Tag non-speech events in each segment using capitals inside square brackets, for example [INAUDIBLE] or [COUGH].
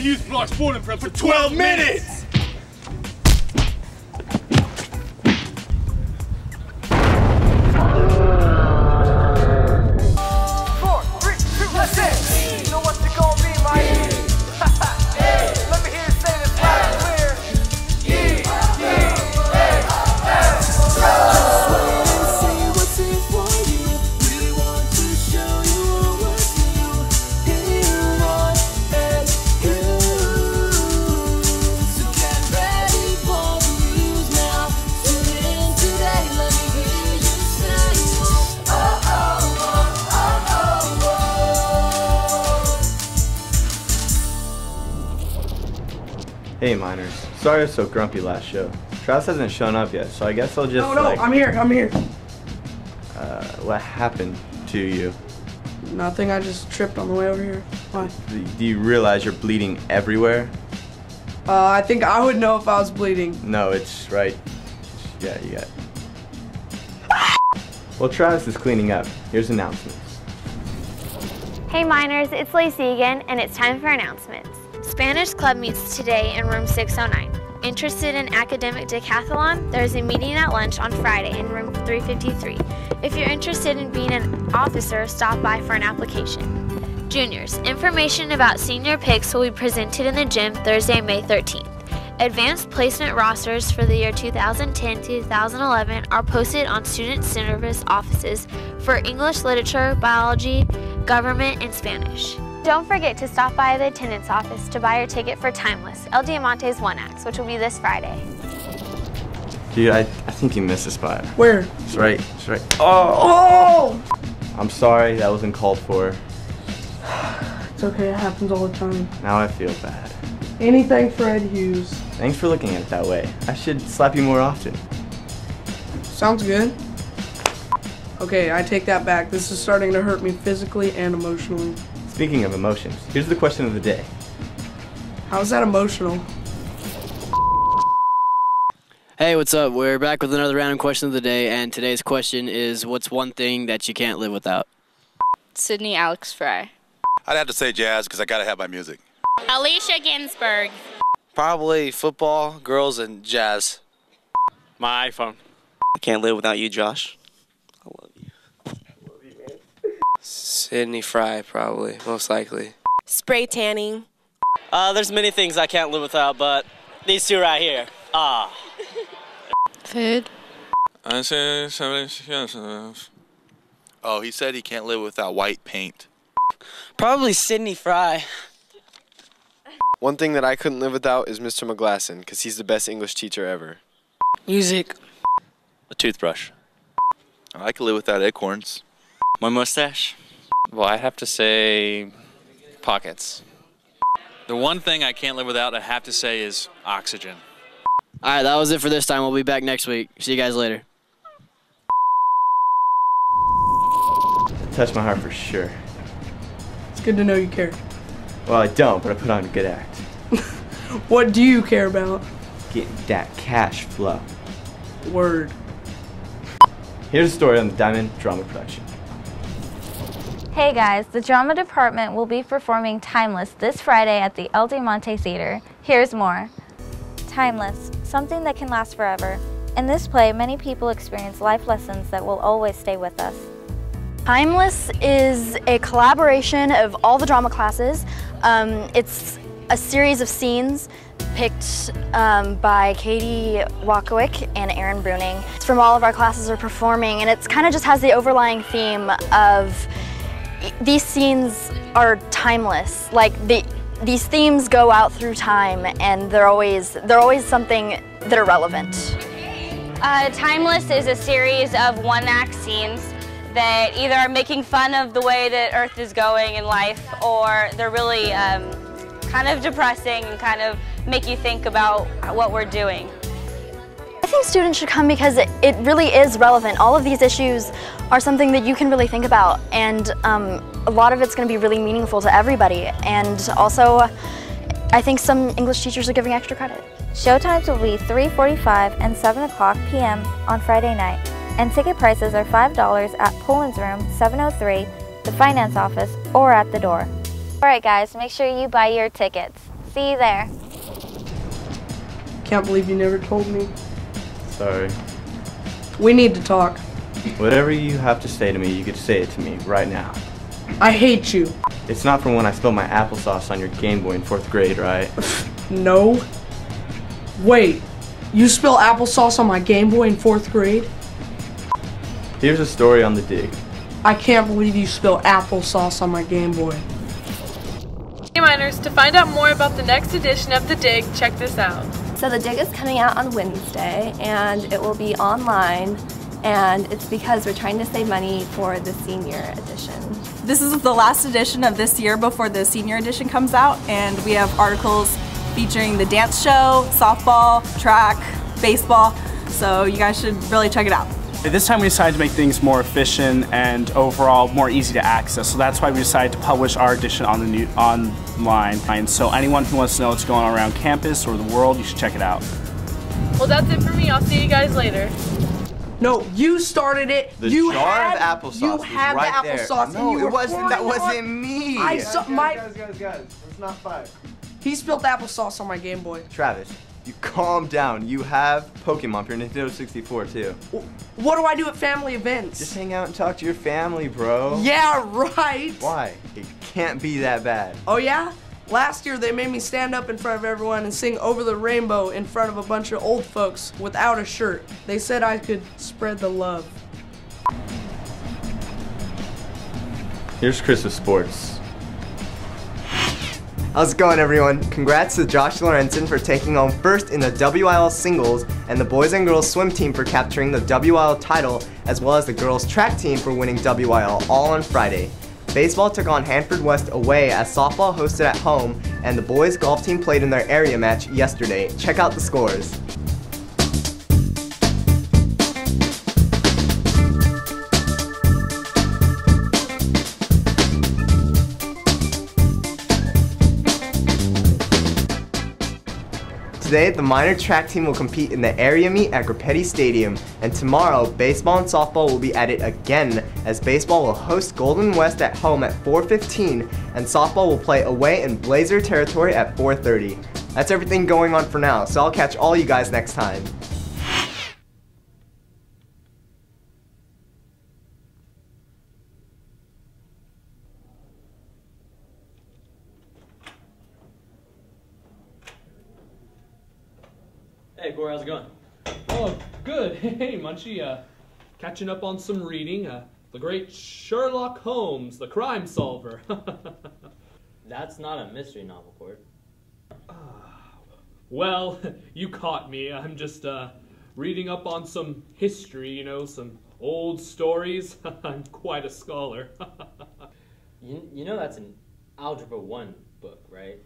Hughes blocks Prep for 12 minutes! Hey miners, sorry I was so grumpy last show. Travis hasn't shown up yet, so I guess I'll just No, no, like, I'm here. I'm here. uh, what happened to you? Nothing. I just tripped on the way over here. Why? Do do you realize you're bleeding everywhere? Uh, I think I would know if I was bleeding. No, it's right. Yeah, you got. Well, Travis is cleaning up. Here's announcements. Hey miners, it's Lacey again, and it's time for announcements. Spanish Club meets today in room 609. Interested in academic decathlon? There's a meeting at lunch on Friday in room 353. If you're interested in being an officer, stop by for an application. Juniors, information about senior picks will be presented in the gym Thursday, May 13th. Advanced placement rosters for the year 2010-2011 are posted on student service offices for English literature, biology, government, and Spanish. Don't forget to stop by the attendance office to buy your ticket for Timeless, El Diamante's One Acts, which will be this Friday. Dude, I, I think you missed a spot. Where? It's right. It's right. Oh! I'm sorry, that wasn't called for. It's okay. It happens all the time. Now I feel bad. Anything for Ed Hews. Thanks for looking at it that way. I should slap you more often. Sounds good. Okay, I take that back. This is starting to hurt me physically and emotionally. Speaking of emotions, here's the question of the day. How's that emotional? Hey, what's up? We're back with another random question of the day, and today's question is what's one thing that you can't live without? Sydney Alex Fry. I'd have to say jazz because I gotta have my music. Alicia Ginsburg. Probably football, girls, and jazz. My iPhone. I can't live without you, Josh. I love you. Sydney Fry, probably, most likely. Spray tanning. Uh, there's many things I can't live without, but these two right here. Ah. Food. Oh, he said he can't live without white paint. Probably Sydney Fry. One thing that I couldn't live without is Mr. McGlasson, because he's the best English teacher ever. Music. A toothbrush. I could live without acorns. My mustache. Well, I have to say pockets. The one thing I can't live without, I have to say, is oxygen. All right, that was it for this time. We'll be back next week. See you guys later. Touched my heart for sure. It's good to know you care. Well, I don't, but I put on a good act. [LAUGHS] What do you care about? Getting that cash flow. Word. Here's a story on the Diamond Drama Production. Hey guys, the drama department will be performing Timeless this Friday at the El Monte Theater. Here's more. Timeless, something that can last forever. In this play, many people experience life lessons that will always stay with us. Timeless is a collaboration of all the drama classes. Um, it's a series of scenes picked um, by Katie Wakowick and Erin Bruning. It's from all of our classes are performing, and it's kind of just has the overlying theme of these scenes are timeless. Like the, these themes go out through time, and they're always they're always something that are relevant. Uh, Timeless is a series of one act scenes that either are making fun of the way that Earth is going in life or they're really um, kind of depressing and kind of make you think about what we're doing. I think students should come because it, it really is relevant. All of these issues are something that you can really think about, and um, a lot of it's going to be really meaningful to everybody. And also, I think some English teachers are giving extra credit. Showtimes will be 3.45 and 7 o'clock p.m. on Friday night, and ticket prices are $5 at Poland's Room 703, the finance office, or at the door. Alright guys, make sure you buy your tickets. See you there. Can't believe you never told me. Sorry. We need to talk. Whatever you have to say to me, you could say it to me right now. I hate you. It's not from when I spilled my applesauce on your Game Boy in fourth grade, right? [SIGHS] No. Wait, you spill applesauce on my Game Boy in fourth grade? Here's a story on the dig. I can't believe you spill applesauce on my Game Boy. Hey miners, to find out more about the next edition of The Dig, check this out. So the dig is coming out on Wednesday and it will be online and it's because we're trying to save money for the senior edition. This is the last edition of this year before the senior edition comes out and we have articles featuring the dance show, softball, track, baseball, so you guys should really check it out. This time we decided to make things more efficient and overall more easy to access. So that's why we decided to publish our edition on the new online. And so anyone who wants to know what's going on around campus or the world, you should check it out. Well, that's it for me. I'll see you guys later. No, you started it. The you jar had, of applesauce You was had right the applesauce. No, and you it were wasn't- that wasn't me. I Guys, saw guys, my. guys, guys, guys. Let's not fight. He spilled applesauce on my Game Boy. Travis, you calm down. You have Pokemon for your Nintendo 64 too. What do I do at family events? Just hang out and talk to your family, bro. Yeah, right. Why? It can't be that bad. Oh yeah? Last year they made me stand up in front of everyone and sing Over the Rainbow in front of a bunch of old folks without a shirt. They said I could spread the love. Here's Chris with sports. How's it going, everyone? Congrats to Josh Lorenzen for taking home first in the WIL singles and the boys and girls swim team for capturing the WIL title, as well as the girls track team for winning WIL all on Friday. Baseball took on Hanford West away as softball hosted at home, and the boys golf team played in their area match yesterday. Check out the scores. Today, the minor track team will compete in the area meet at Grapetti Stadium, and tomorrow, baseball and softball will be at it again, as baseball will host Golden West at home at 4.15, and softball will play away in Blazer territory at 4.30. That's everything going on for now, so I'll catch all you guys next time. Hey, Corey, how's it going? Oh, good. [LAUGHS] Hey, Munchie. Uh, catching up on some reading. Uh, the great Sherlock Holmes, the crime solver. [LAUGHS] That's not a mystery novel, Court. well, [LAUGHS] you caught me. I'm just uh, reading up on some history, you know, some old stories. I'm quite a scholar. You, you know that's an Algebra 1 book, right?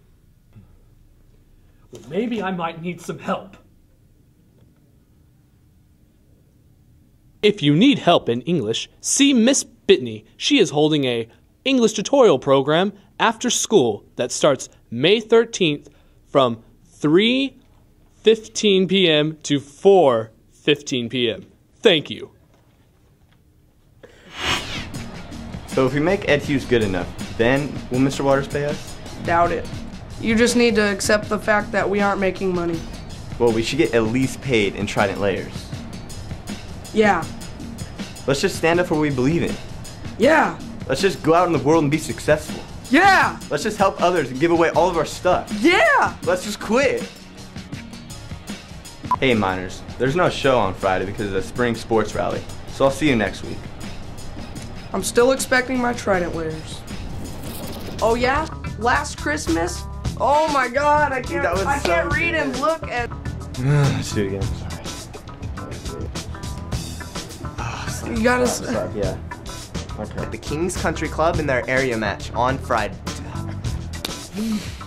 well, maybe I might need some help. If you need help in English, see Miss Bitney. She is holding a English tutorial program after school that starts May 13th from 3:15 p.m. to 4:15 p.m. Thank you. So if we make Ed Hews good enough, then will Mr. Waters pay us? Doubt it. You just need to accept the fact that we aren't making money. Well, we should get at least paid in Trident layers. Yeah. Let's just stand up for what we believe in. Yeah. Let's just go out in the world and be successful. Yeah. Let's just help others and give away all of our stuff. Yeah. Let's just quit. Hey miners, there's no show on Friday because of the spring sports rally. So I'll see you next week. I'm still expecting my trident layers. Oh yeah? Last Christmas? Oh my god, I can't I can't so read and look at [SIGHS] Let's do it again. You gotta s- Yeah. [LAUGHS] Okay. At the Kings Country Club in their area match on Friday. [LAUGHS]